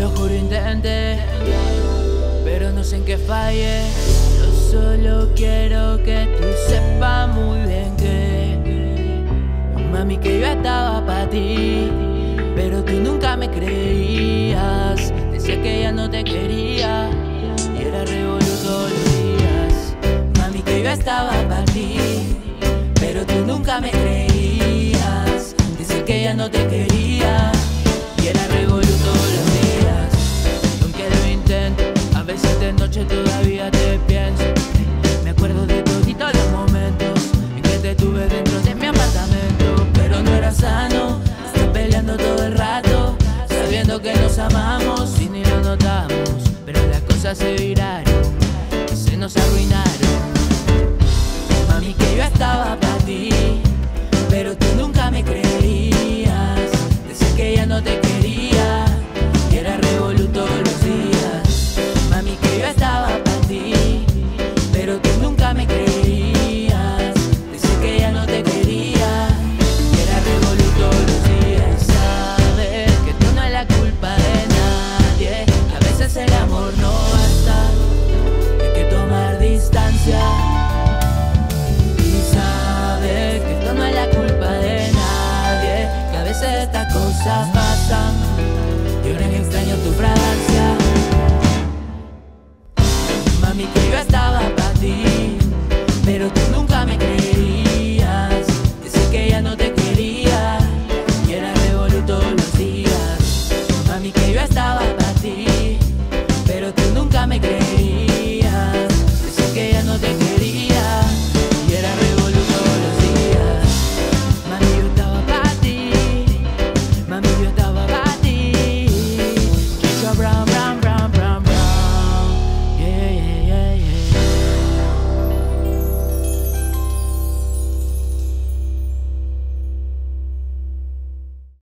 Lo juro intenté, pero no sé en qué falle. Yo solo quiero que tú sepas muy bien que, mami, que yo estaba para ti, pero tú nunca me creías. Decía que ya no te quería y era revoluto los días, mami, que yo estaba amamos y ni lo notamos, pero las cosas se viraron, se nos arruinaron. Mami, que yo estaba estas cosas pasan. Lloran y extraño tu fragancia. Mami, que yo estaba para ti, pero tú nunca me creías. Decir que ya no te quería, y era revoluto los días. Mami, que yo estaba para ti, pero tú nunca me creías.